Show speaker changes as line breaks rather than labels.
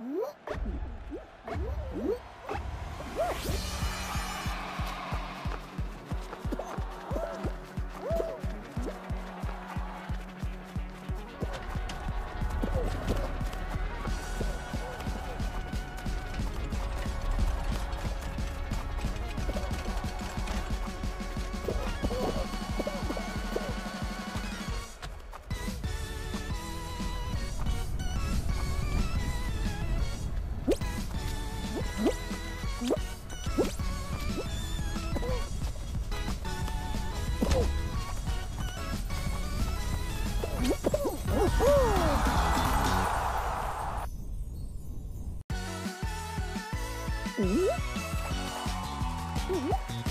Mm-hmm.
Mm-hmm.
Mm-hmm.